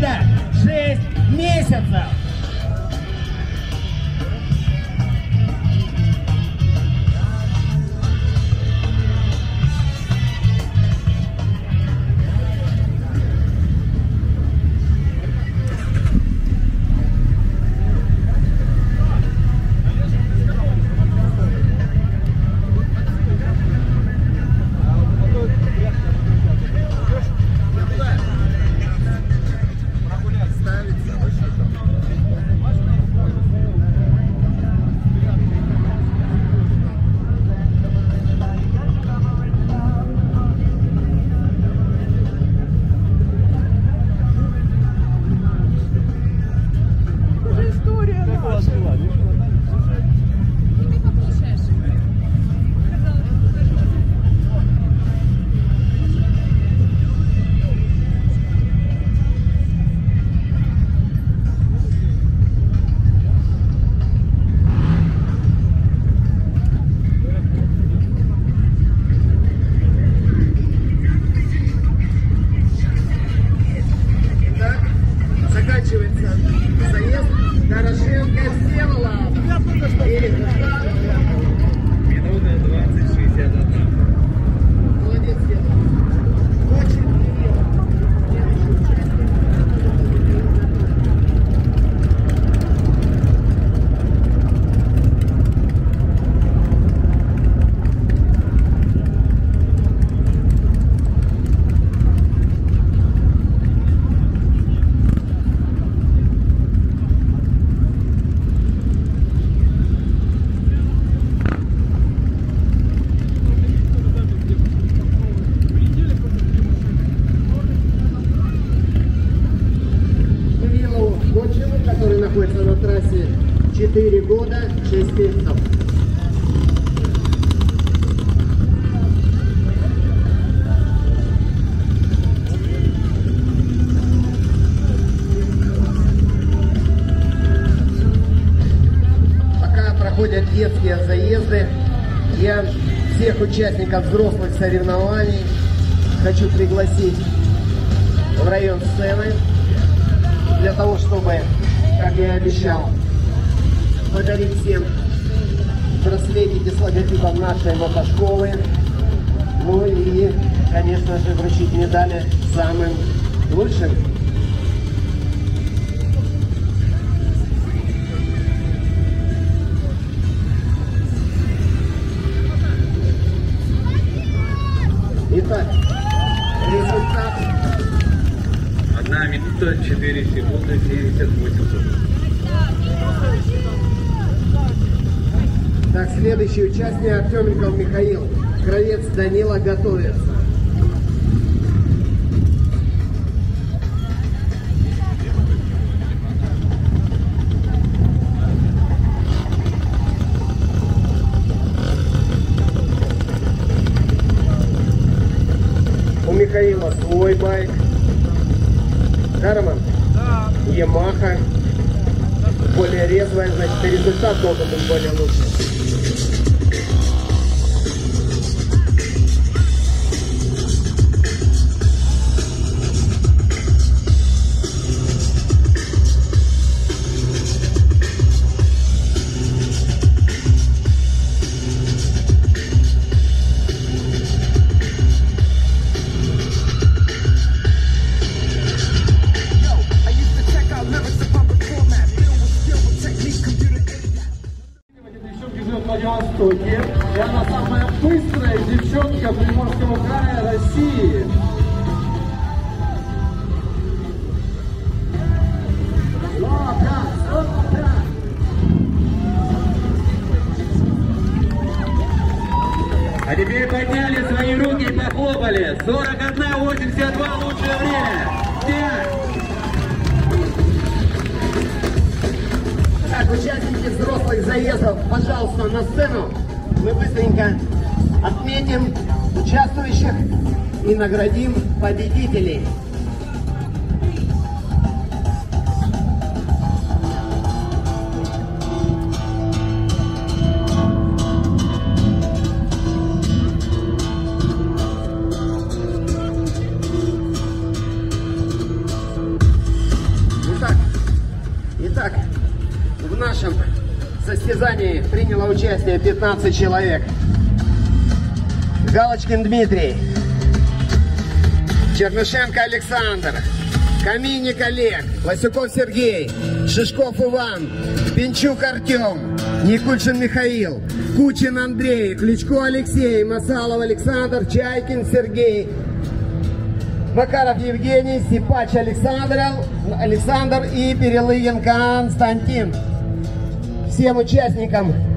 that. 4 года 6 месяцев. Пока проходят детские заезды, я всех участников взрослых соревнований хочу пригласить в район сцены для того, чтобы, как я и обещал, подарить всем браслетики с логотипом нашей мотошколы. Ну и, конечно же, вручить медали самым лучшим. Следующий участник Артеменков Михаил. Кровец Данила готовится. У Михаила свой байк. Карман? Да. Ямаха. Более резвая, значит, и результат должен быть более лучший. Подняли свои руки и похлопали. 41-82 лучшее время. Пять. Так, участники взрослых заездов, пожалуйста, на сцену. Мы быстренько отметим участвующих и наградим победителей. Участие 15 человек. Галочкин Дмитрий, Чернышенко Александр, Каминник Олег, Васюков Сергей, Шишков Иван, Пинчук Артем, Никульшин Михаил, Кучин Андрей, Кличко Алексей, Масалов Александр, Чайкин Сергей, Макаров Евгений, Сипач Александр, Александр и Перелыгин Константин. Всем участникам,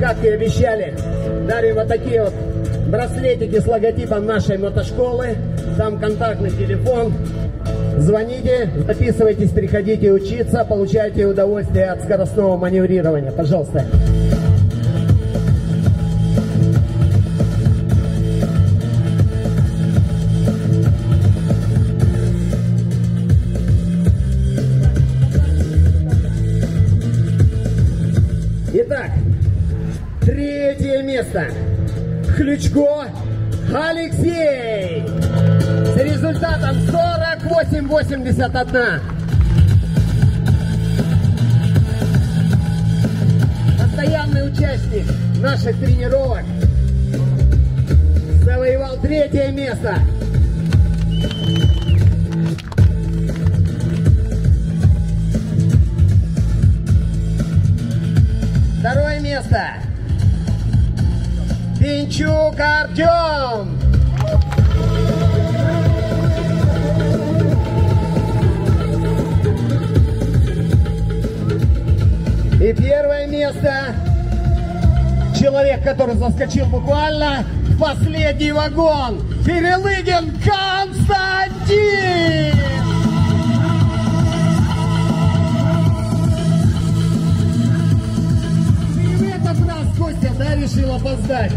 как и обещали, дарим вот такие вот браслетики с логотипом нашей мотошколы. Там контактный телефон. Звоните, записывайтесь, приходите учиться, получайте удовольствие от скоростного маневрирования. Пожалуйста. Место. Ключко Алексей. С результатом 48-81. Постоянный участник наших тренировок. Завоевал третье место. Второе место. Пинчук Артем. И первое место. Человек, который заскочил буквально в последний вагон. Перелыгин Константин. Да, решил опоздать?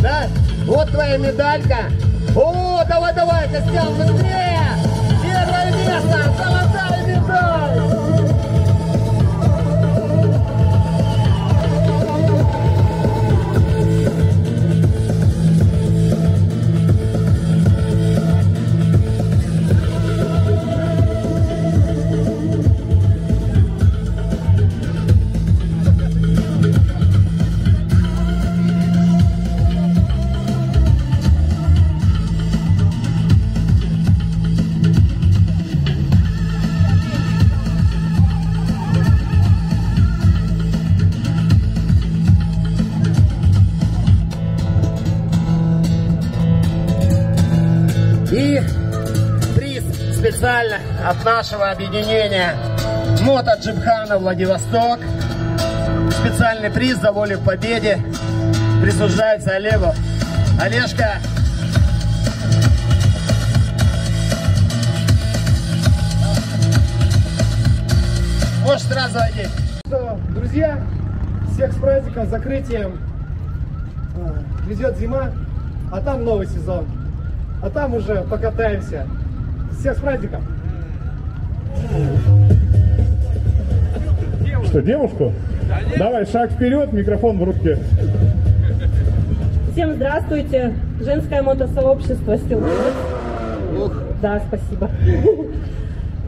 Да? Вот твоя медалька. О, давай, давай, Костян, быстрее! Первое место, золотая от нашего объединения Мото Джимхана Владивосток. Специальный приз за волю к победе присуждается Олегу. Олежка, можешь сразу одеть. Друзья, всех с праздником, с закрытием. А, Грядет зима, а там новый сезон. А там уже покатаемся. Всех с праздником! Что, девушку? Давай, шаг вперед, микрофон в руке. Всем здравствуйте. Женское мотосообщество Стил. Да, спасибо.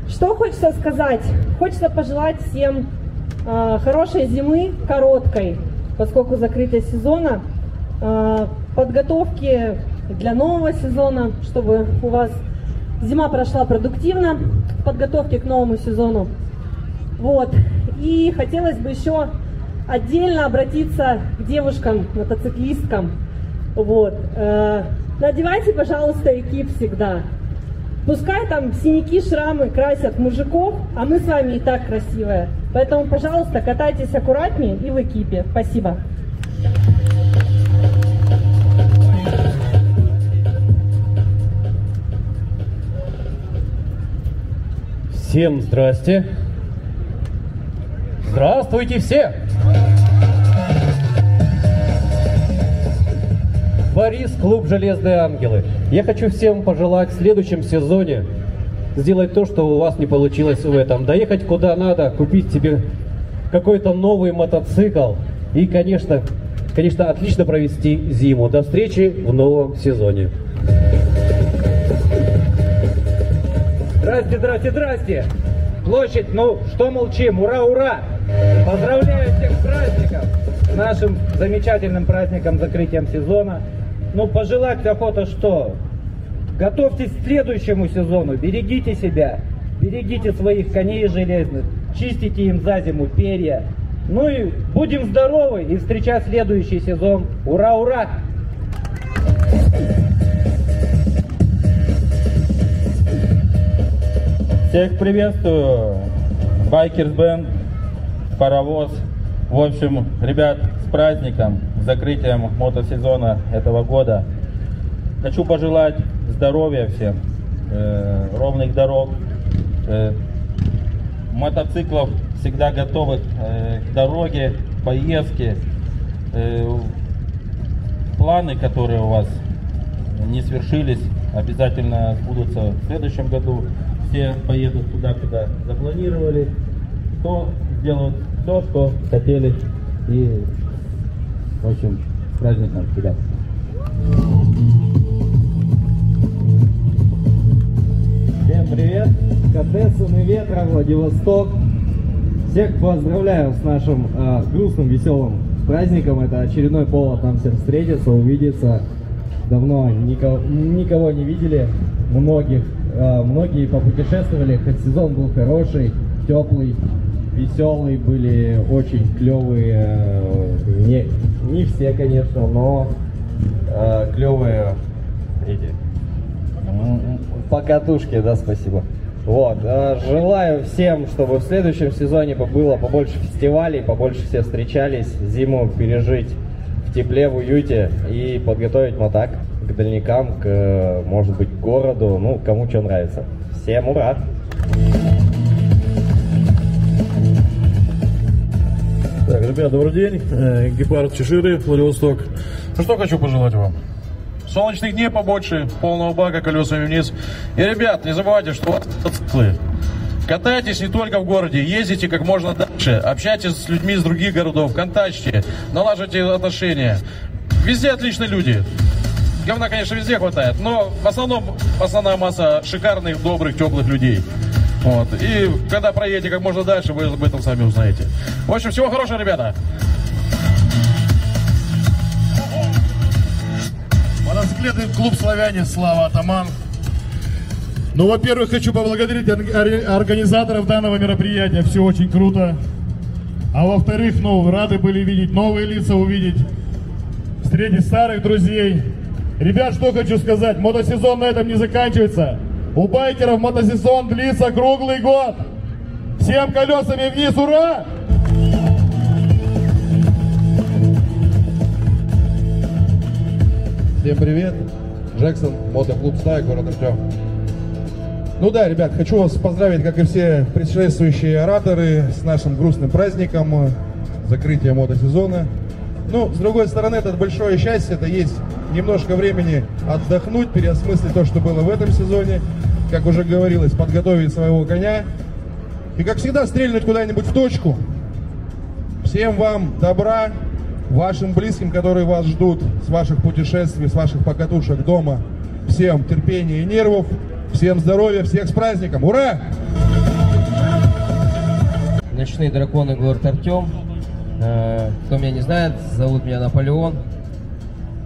Что хочется сказать? Хочется пожелать всем э, хорошей зимы, короткой, поскольку закрытие сезона, э, подготовки для нового сезона, чтобы у вас зима прошла продуктивно, подготовки к новому сезону. Вот. И хотелось бы еще отдельно обратиться к девушкам, мотоциклисткам. Вот. Э, надевайте, пожалуйста, экип всегда. Пускай там синяки, шрамы красят мужиков, а мы с вами и так красивые. Поэтому, пожалуйста, катайтесь аккуратнее и в экипе. Спасибо. Всем здрасте. Здравствуйте все! Борис, клуб «Железные ангелы». Я хочу всем пожелать в следующем сезоне сделать то, что у вас не получилось в этом. Доехать куда надо, купить себе какой-то новый мотоцикл и, конечно, конечно, отлично провести зиму. До встречи в новом сезоне. Здрасте, здрасте, здрасте! площадь, ну, что молчим, ура, ура! Поздравляю всех с праздником, нашим замечательным праздником, закрытием сезона. Ну, пожелать охота что? Готовьтесь к следующему сезону, берегите себя, берегите своих коней железных, чистите им за зиму перья. Ну и будем здоровы и встречать следующий сезон. Ура, ура! Всех приветствую. Байкерс Бенд, паровоз. В общем, ребят, с праздником, с закрытием мотосезона этого года. Хочу пожелать здоровья всем, э, ровных дорог, э, мотоциклов всегда готовых э, к дороге, поездке. Э, планы, которые у вас не свершились, обязательно сбудутся в следующем году все поедут туда, куда запланировали, то сделают все, что хотели. И, в общем, с праздником, ребят. Всем привет! КТ Сыны Ветра, Владивосток. Всех поздравляю с нашим э, грустным, веселым праздником. Это очередной повод нам всем встретиться, увидеться. Давно никого, никого не видели, многих многие попутешествовали, хоть сезон был хороший, теплый, веселый, были очень клевые, э, не, не все, конечно, но э, клевые эти покатушки, да, спасибо. Вот, э, желаю всем, чтобы в следующем сезоне было побольше фестивалей, побольше все встречались, зиму пережить в тепле, в уюте и подготовить мотак к дальникам, к, может быть, к городу, ну, кому что нравится. Всем ура! Так, ребят, добрый день. Э, Гепард Чеширы, Владивосток. Ну что хочу пожелать вам? Солнечных дней побольше, полного бака колесами вниз. И, ребят, не забывайте, что у вас циклы. Катайтесь не только в городе, ездите как можно дальше, общайтесь с людьми из других городов, контактите, налаживайте отношения. Везде отличные люди. Говна, конечно, везде хватает, но в основном основная масса шикарных, добрых, теплых людей. Вот. И когда проедете как можно дальше, вы об этом сами узнаете. В общем, всего хорошего, ребята! Мотоциклетный клуб «Славяне», Слава Атаман. Ну, во-первых, хочу поблагодарить организаторов данного мероприятия. Все очень круто. А во-вторых, ну, рады были видеть новые лица, увидеть, встретить старых друзей. Ребят, что хочу сказать, мотосезон на этом не заканчивается. У байкеров мотосезон длится круглый год. Всем колесами вниз, ура! Всем привет, Джексон, мотоклуб Стая, город Артем. Ну да, ребят, хочу вас поздравить, как и все предшествующие ораторы, с нашим грустным праздником, закрытия мотосезона. Ну, с другой стороны, это большое счастье, это есть немножко времени отдохнуть, переосмыслить то, что было в этом сезоне, как уже говорилось, подготовить своего коня. И, как всегда, стрельнуть куда-нибудь в точку. Всем вам добра, вашим близким, которые вас ждут с ваших путешествий, с ваших покатушек дома. Всем терпения и нервов, всем здоровья, всех с праздником. Ура! Ночные драконы, город Артем. Э, кто меня не знает, зовут меня Наполеон.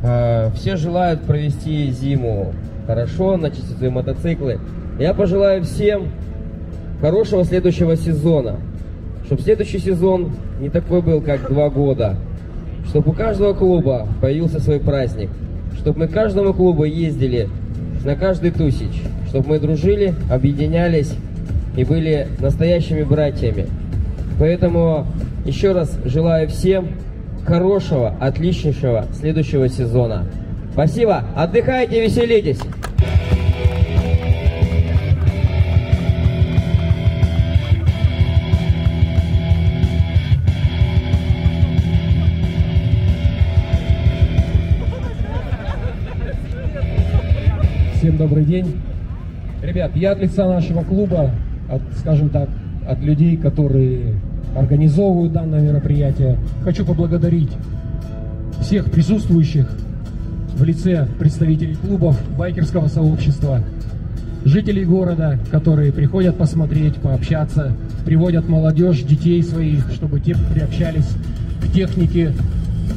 Э, все желают провести зиму хорошо, начистить свои мотоциклы. Я пожелаю всем хорошего следующего сезона. Чтобы следующий сезон не такой был, как два года. Чтобы у каждого клуба появился свой праздник. Чтобы мы каждому клубу ездили на каждый тысяч. Чтобы мы дружили, объединялись и были настоящими братьями. Поэтому еще раз желаю всем хорошего, отличнейшего следующего сезона. Спасибо, отдыхайте, веселитесь. Всем добрый день. Ребят, я от лица нашего клуба, от, скажем так, от людей, которые организовывают данное мероприятие. Хочу поблагодарить всех присутствующих в лице представителей клубов, байкерского сообщества. жителей города, которые приходят посмотреть, пообщаться, приводят молодежь, детей своих, чтобы те приобщались к технике,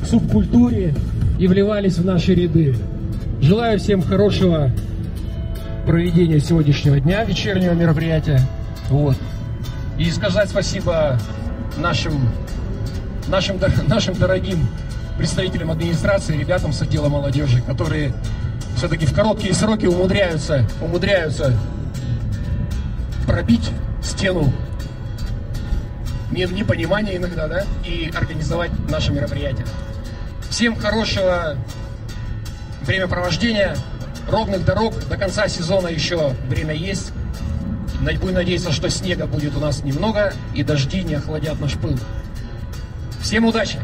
к субкультуре и вливались в наши ряды. Желаю всем хорошего проведения сегодняшнего дня, вечернего мероприятия. Вот. И сказать спасибо нашим, нашим, нашим дорогим представителям администрации, ребятам с отдела молодежи, которые все-таки в короткие сроки умудряются, умудряются пробить стену непонимания иногда, да, и организовать наше мероприятие. Всем хорошего времяпровождения, ровных дорог. До конца сезона еще время есть. Будем надеяться, что снега будет у нас немного и дожди не охладят наш пыл. Всем удачи!